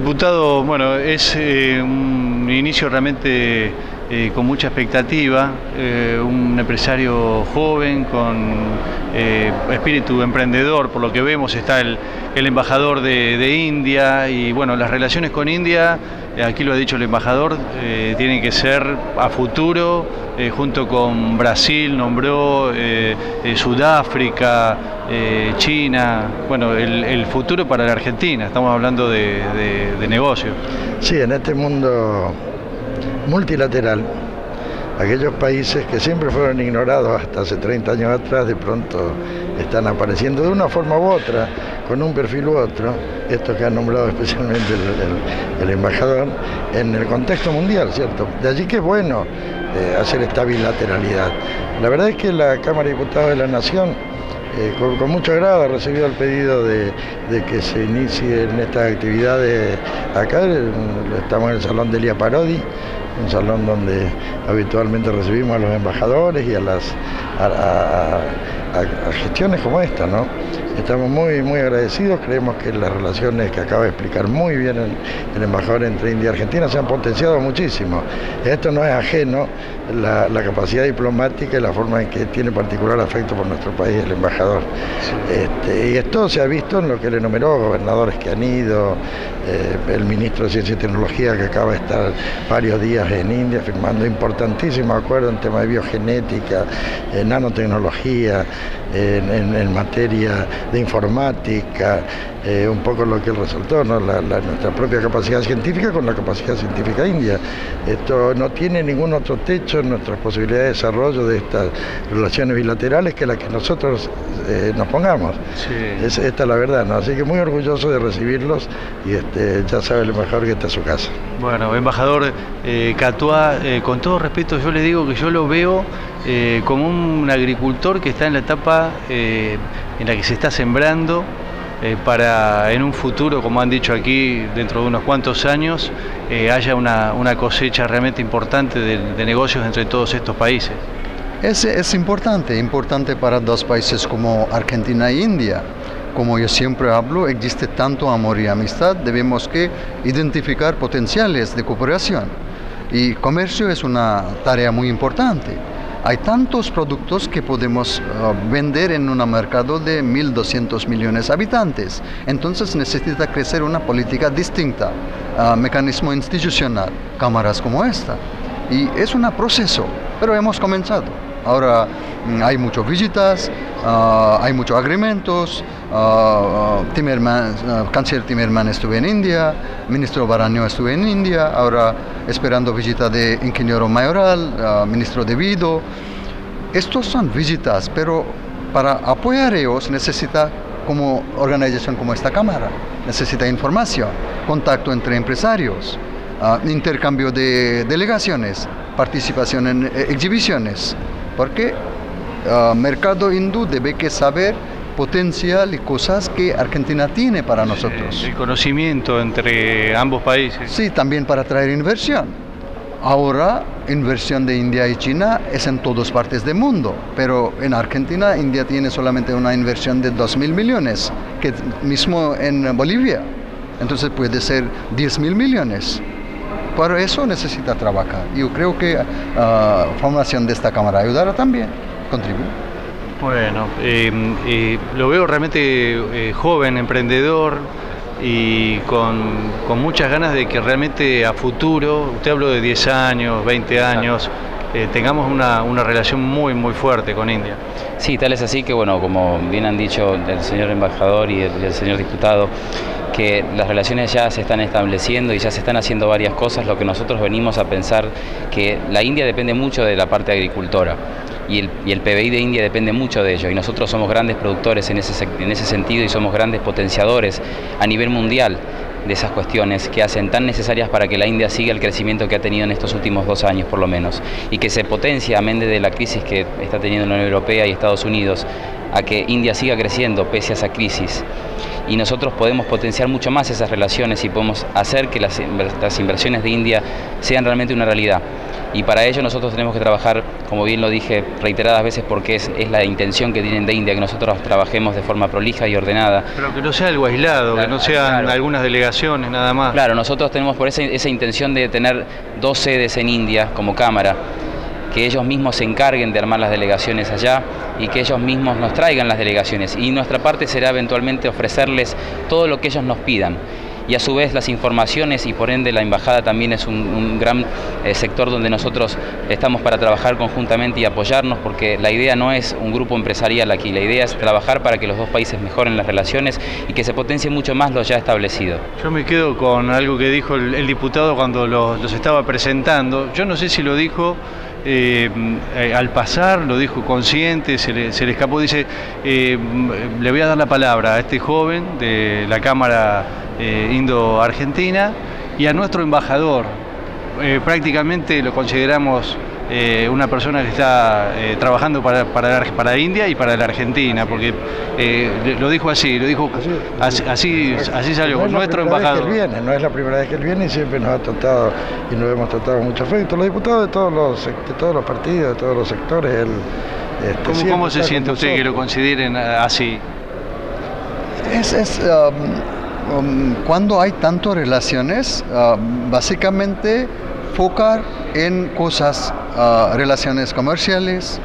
Diputado, bueno, es eh, un inicio realmente eh, con mucha expectativa, eh, un empresario joven con espíritu emprendedor, por lo que vemos está el, embajador de, India y bueno, las relaciones con India, aquí lo ha dicho el embajador, tienen que ser a futuro, junto con Brasil, nombró Sudáfrica, China, bueno, el, futuro para la Argentina, estamos hablando de de, negocio. Sí, en este mundo multilateral, aquellos países que siempre fueron ignorados hasta hace 30 años atrás, de pronto están apareciendo de una forma u otra, con un perfil u otro, esto que ha nombrado especialmente el, embajador, en el contexto mundial, ¿cierto? De allí que es bueno eh, hacer esta bilateralidad. La verdad es que la Cámara de Diputados de la Nación eh, con, mucho agrado he recibido el pedido de, que se inicien estas actividades acá. Estamos en el Salón de Elia Parodi, un salón donde habitualmente recibimos a los embajadores y a las a, gestiones como esta, ¿no? Estamos muy, muy agradecidos, creemos que las relaciones que acaba de explicar muy bien el, embajador entre India y Argentina se han potenciado muchísimo. Esto no es ajeno, la, capacidad diplomática y la forma en que tiene particular afecto por nuestro país el embajador. Este, y esto se ha visto en lo que le enumeró, gobernadores que han ido, eh, el ministro de Ciencia y Tecnología que acaba de estar varios días en India firmando importantísimos acuerdos en tema de biogenética, en nanotecnología, en, materia de informática, eh, un poco lo que él resaltó, nuestra propia capacidad científica con la capacidad científica india. Esto no tiene ningún otro techo en nuestras posibilidades de desarrollo de estas relaciones bilaterales que la que nosotros eh, nos pongamos. esta es la verdad, ¿no? Así que muy orgulloso de recibirlos y este, ya sabe el embajador que está a su casa. Bueno, embajador eh, Catuá, eh, con todo respeto yo le digo que yo lo veo como un agricultor que está en la etapa en la que se está sembrando para en un futuro, como han dicho aquí, dentro de unos cuantos años, haya una, cosecha realmente importante de negocios entre todos estos países. Es, es importante, importante para dos países como Argentina e India. Como yo siempre hablo, existe tanto amor y amistad, debemos que identificar potenciales de cooperación. Y comercio es una tarea muy importante. Hay tantos productos que podemos uh, vender en un mercado de 1.200 millones de habitantes. Entonces necesita crecer una política distinta, uh, mecanismo institucional, cámaras como esta. Y es un proceso, pero hemos comenzado. Ahora hay muchas visitas, ah, hay muchos agrementos. Uh, Timmerman, canciller Timmerman estuvo en India, ministro Baraño estuvo en India, ahora esperando visita de ingeniero mayoral, ministro de Vido. Estos son visitas, pero para apoyar ellos necesita como organización como esta Cámara, necesita información, contacto entre empresarios, intercambio de delegaciones, participación en eh, exhibiciones porque ah, mercado hindú debe que saber potencial y cosas que Argentina tiene para nosotros. El conocimiento entre ambos países. Sí, también para traer inversión. Ahora, inversión de India y China es en todas partes del mundo, pero en Argentina India tiene solamente una inversión de 2 mil millones, que mismo en Bolivia. Entonces puede ser 10 mil millones. Para eso necesita trabajar. Yo creo que la ah, formación de esta Cámara ayudará también, contribuir. Bueno, em, eh, lo veo realmente eh, joven, emprendedor y con, muchas ganas de que realmente a futuro, usted habló de 10 años, 20 años, eh, tengamos una, relación muy, muy fuerte con India. Sí, tal es así que, bueno, como bien han dicho el señor embajador y el señor diputado, que las relaciones ya se están estableciendo y ya se están haciendo varias cosas, lo que nosotros venimos a pensar que la India depende mucho de la parte agricultora y el, PBI de India depende mucho de ello y nosotros somos grandes productores en ese, en ese sentido y somos grandes potenciadores a nivel mundial de esas cuestiones que hacen tan necesarias para que la India siga el crecimiento que ha tenido en estos últimos dos años por lo menos y que se potencie a mente de la crisis que está teniendo la Unión Europea y Estados Unidos a que India siga creciendo pese a esa crisis y nosotros podemos potenciar mucho más esas relaciones y podemos hacer que las, inversiones de India sean realmente una realidad. Y para ello nosotros tenemos que trabajar, como bien lo dije reiteradas veces, porque es, la intención que tienen de India, que nosotros trabajemos de forma prolija y ordenada. Pero que no sea algo aislado, que no sean algunas delegaciones nada más. Claro, nosotros tenemos por esa, esa intención de tener dos sedes en India como Cámara que ellos mismos se encarguen de armar las delegaciones allá y que ellos mismos nos traigan las delegaciones. Y nuestra parte será eventualmente ofrecerles todo lo que ellos nos pidan y a su vez las informaciones y por ende la embajada también es un, gran eh, sector donde nosotros estamos para trabajar conjuntamente y apoyarnos porque la idea no es un grupo empresarial aquí, la idea es trabajar para que los dos países mejoren las relaciones y que se potencie mucho más lo ya establecido. Yo me quedo con algo que dijo el, diputado cuando los, estaba presentando, yo no sé si lo dijo eh, eh, al pasar, lo dijo consciente, se le, escapó, dice, le voy a dar la palabra a este joven de la Cámara eh, Indo-Argentina y a nuestro embajador. Eh, prácticamente lo consideramos eh, una persona que está trabajando para, para, para, India y para la Argentina, porque lo dijo así, lo dijo así, así, salió, nuestro embajador. viene, no es la primera vez que él viene y siempre nos ha tratado y nos hemos tratado con mucho afecto. Los diputados de todos los, de todos los partidos, de todos los sectores, él, este, ¿Cómo, se siente usted que lo consideren así? Es, es um, Um, cuando hay tantas relaciones, uh, básicamente focar en cosas, uh, relaciones comerciales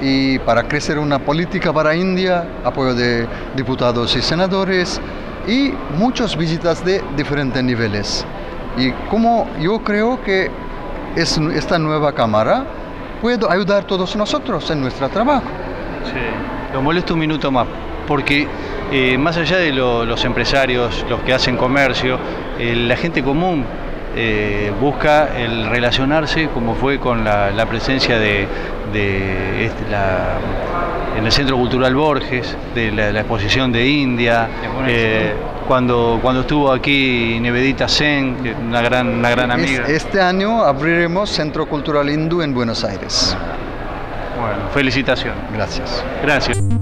y para crecer una política para India, apoyo de diputados y senadores y muchas visitas de diferentes niveles. Y como yo creo que es, esta nueva Cámara puede ayudar a todos nosotros en nuestro trabajo. Sí, lo molesto un minuto más, porque eh, más allá de los empresarios, los que hacen comercio, la gente común eh, busca el relacionarse como fue con la, presencia de, este, en el Centro Cultural Borges, de la, exposición de India, eh, cuando, cuando estuvo aquí Nevedita Sen, una gran, una gran amiga. Este año abriremos Centro Cultural Hindú en Buenos Aires. Bueno, felicitaciones. Gracias. Gracias.